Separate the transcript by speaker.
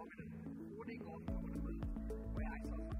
Speaker 1: confidence, holding on to the world where I saw